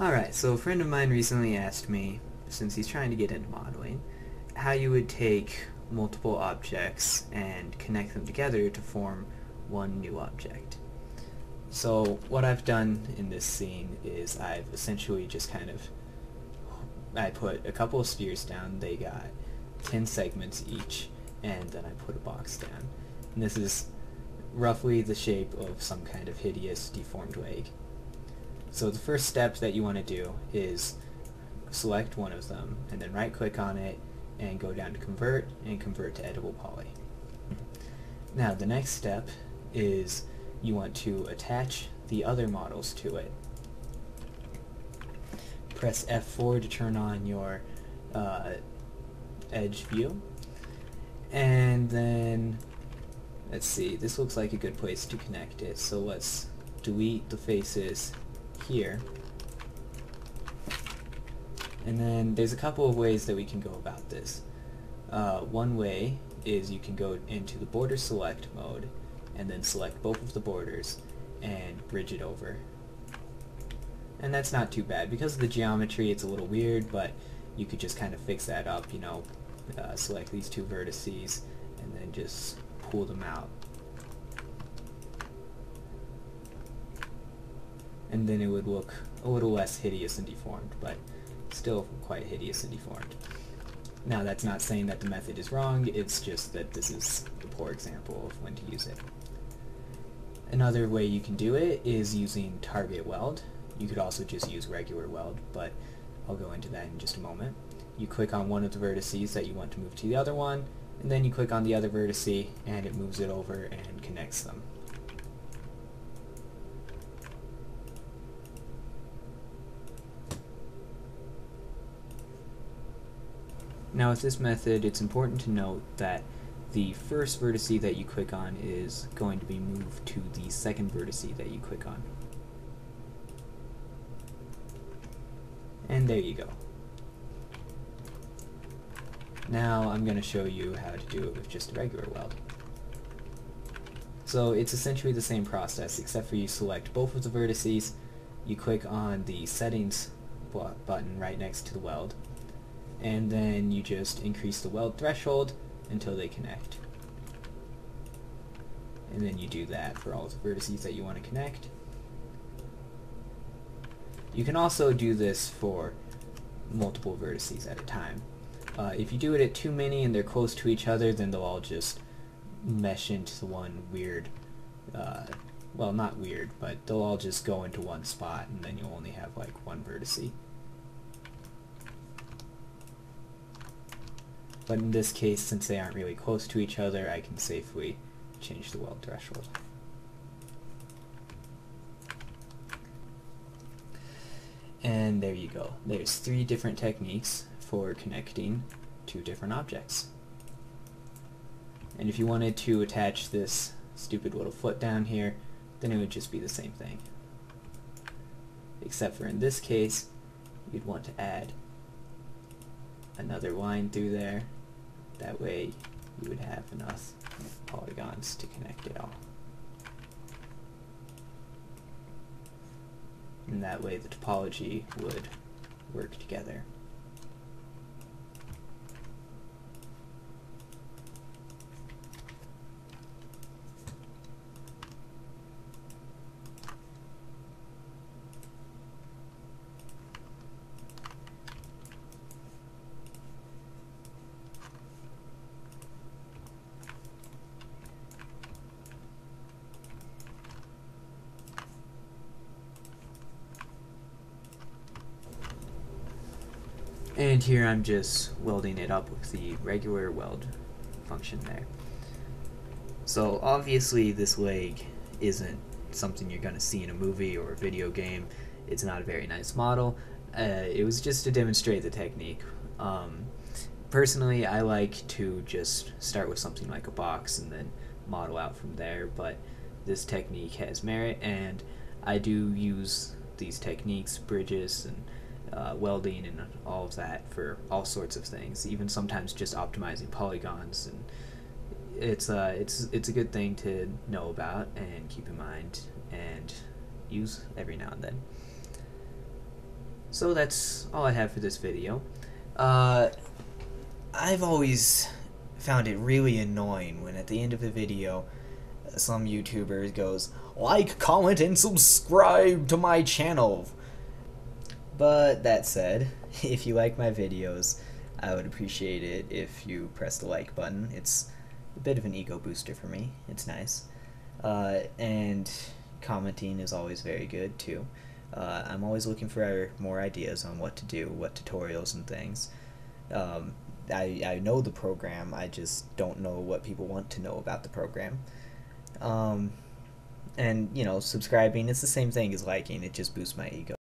Alright, so a friend of mine recently asked me, since he's trying to get into modeling, how you would take multiple objects and connect them together to form one new object. So what I've done in this scene is I've essentially just kind of I put a couple of spheres down, they got 10 segments each, and then I put a box down. And this is roughly the shape of some kind of hideous deformed leg. So the first step that you want to do is select one of them and then right click on it and go down to convert and convert to editable poly. Now the next step is you want to attach the other models to it. Press F4 to turn on your uh, edge view and then let's see this looks like a good place to connect it so let's delete the faces here. And then there's a couple of ways that we can go about this. Uh, one way is you can go into the border select mode and then select both of the borders and bridge it over. And that's not too bad. Because of the geometry it's a little weird, but you could just kind of fix that up, you know, uh, select these two vertices and then just pull them out and then it would look a little less hideous and deformed, but still quite hideous and deformed. Now that's not saying that the method is wrong, it's just that this is a poor example of when to use it. Another way you can do it is using target weld. You could also just use regular weld, but I'll go into that in just a moment. You click on one of the vertices that you want to move to the other one, and then you click on the other vertice and it moves it over and connects them. Now with this method, it's important to note that the first vertice that you click on is going to be moved to the second vertice that you click on. And there you go. Now I'm going to show you how to do it with just a regular weld. So it's essentially the same process except for you select both of the vertices, you click on the settings button right next to the weld, and then you just increase the weld threshold until they connect. And then you do that for all the vertices that you want to connect. You can also do this for multiple vertices at a time. Uh, if you do it at too many and they're close to each other, then they'll all just mesh into one weird, uh, well not weird, but they'll all just go into one spot and then you'll only have like one vertice. But in this case, since they aren't really close to each other, I can safely change the weld threshold. And there you go. There's three different techniques for connecting two different objects. And if you wanted to attach this stupid little foot down here, then it would just be the same thing. Except for in this case, you'd want to add another line through there that way you would have enough polygons to connect it all. And that way the topology would work together. And here I'm just welding it up with the regular weld function there. So obviously this leg isn't something you're going to see in a movie or a video game. It's not a very nice model. Uh, it was just to demonstrate the technique. Um, personally, I like to just start with something like a box and then model out from there, but this technique has merit and I do use these techniques, bridges, and uh, welding and all of that for all sorts of things. Even sometimes just optimizing polygons, and it's uh, it's it's a good thing to know about and keep in mind and use every now and then. So that's all I have for this video. Uh, I've always found it really annoying when at the end of a video some YouTuber goes, like, comment, and subscribe to my channel. But that said, if you like my videos, I would appreciate it if you press the like button. It's a bit of an ego booster for me. It's nice. Uh, and commenting is always very good too. Uh, I'm always looking for more ideas on what to do, what tutorials and things. Um, I, I know the program, I just don't know what people want to know about the program. Um, and, you know, subscribing, it's the same thing as liking, it just boosts my ego.